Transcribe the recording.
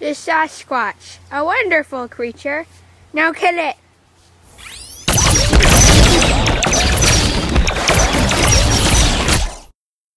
the Sasquatch, a wonderful creature. Now kill it.